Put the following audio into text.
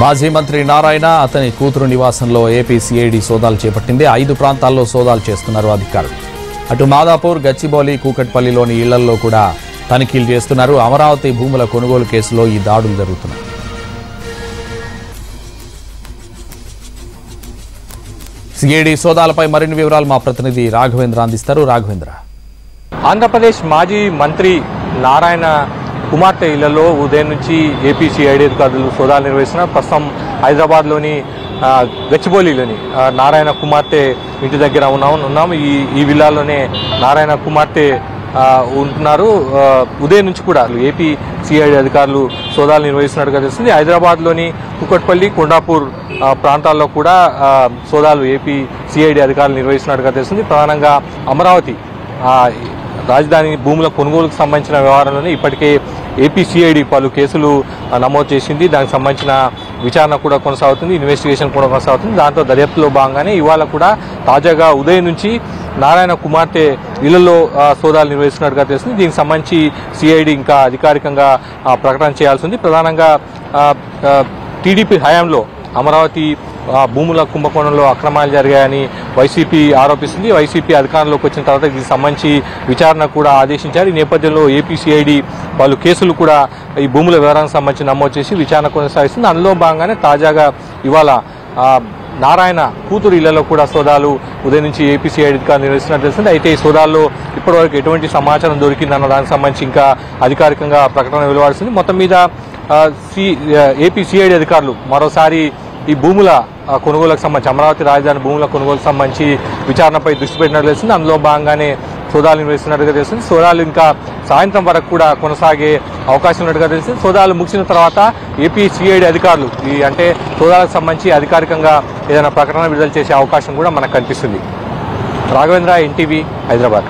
మాజీ మంత్రి నారాయణ అతని కూతురు నివాసంలో ఏపీసీఐడి సోదాలు చేపట్టింది. ఐదు ప్రాంతాల్లో సోదాలు చేస్తున్నారు అధికారులు. అటు మాదాపూర్ గచ్చిబౌలి కూకట్పల్లిలోని ఇళ్ళల్లో కూడా తనిఖీలు చేస్తున్నారు. అమరావతి భూముల కొనుగోలు కేసులో ఈ దాడులు జరుగుతున్నాయి. సిఐడి సోదాలపై మరిన్ని వివరాలు మా ప్రతినిధి రాఘవేంద్ర అందిస్తారు. రాఘవేంద్ర. ఆంధ్రప్రదేశ్ మాజీ మంత్రి నారాయణ కుమార్తె ఇళ్ళలో ఉదయం నుంచి ఏపీసీఐడి అధికారులు సోదాలు నిర్వహిస్తున్న ప్రస్తుతం హైదరాబాద్లోని గచ్చిబౌలిలోని నారాయణ కుమార్తె ఇంటి దగ్గర ఉన్నాం ఉన్నాము. ఈ ఈ విల్లాలోనే నారాయణ కుమార్తె ఉంటున్నారు. ఉదయం నుంచి కూడా ఏపీ సిఐడి అధికారులు సోదాలు నిర్వహిస్తున్నట్టుగా తెలుస్తుంది. హైదరాబాద్లోని కుకట్పల్లి కొండాపూర్ ప్రాంతాల్లో కూడా సోదాలు ఏపీ సిఐడి అధికారులు నిర్వహిస్తున్నట్టుగా తెలుస్తుంది. ప్రధానంగా అమరావతి రాజధాని భూముల కొనుగోలుకు సంబంధించిన వ్యవహారంలోనే ఇప్పటికే ఏపీసీఐడి పలు కేసులు నమోదు చేసింది. దానికి సంబంధించిన విచారణ కూడా కొనసాగుతుంది ఇన్వెస్టిగేషన్ కూడా కొనసాగుతుంది. దాంతో దర్యాప్తులో భాగంగానే ఇవాళ కూడా తాజాగా ఉదయం నుంచి నారాయణ కుమార్తె ఇళ్ళలో సోదాలు నిర్వహిస్తున్నట్టుగా తెలుస్తుంది. దీనికి సంబంధించి సిఐడి ఇంకా అధికారికంగా ప్రకటన చేయాల్సి ఉంది. ప్రధానంగా టీడీపీ హయాంలో అమరావతి ఆ, భూముల కుంభకోణంలో అక్రమాలు జరిగాయని వైసీపీ ఆరోపిస్తుంది. వైసీపీ అధికారంలోకి వచ్చిన తర్వాత దీనికి సంబంధించి విచారణ కూడా ఆదేశించారు. ఈ నేపథ్యంలో ఏపీసీఐడి వాళ్ళు కేసులు కూడా ఈ భూముల వివరానికి సంబంధించి నమోదు చేసి విచారణ కొనసాగిస్తుంది. అందులో భాగంగానే తాజాగా ఇవాళ నారాయణ కూతురు ఇళ్ళలో కూడా సోదాలు ఉదయం నుంచి ఏపీసీఐడి అధికారులు నిర్వహిస్తున్నట్టు తెలిసింది అయితే ఈ సోదాల్లో ఇప్పటివరకు ఎటువంటి సమాచారం దొరికిందన్న దానికి సంబంధించి ఇంకా అధికారికంగా ప్రకటన వెలువడుతుంది మొత్తం మీద సి ఏపీ సిఐడి అధికారులు మరోసారి ఈ భూముల కొనుగోలుకు సంబంధించి అమరావతి రాజధాని భూముల కొనుగోలుకు సంబంధించి విచారణపై దృష్టి పెట్టినట్లు తెలిసింది అందులో భాగంగానే సోదాలు వేస్తున్నట్టుగా తెలిసింది సోదాలు ఇంకా సాయంత్రం వరకు కూడా కొనసాగే అవకాశం ఉన్నట్టుగా తెలిసింది సోదాలు ముగిసిన తర్వాత ఏపీ సిఐడి అధికారులు ఈ అంటే సోదాలకు సంబంధించి అధికారికంగా ఏదైనా ప్రకటన విడుదల చేసే అవకాశం కూడా మనకు కనిపిస్తుంది. రాఘవేంద్ర ఎన్టీవీ హైదరాబాద్.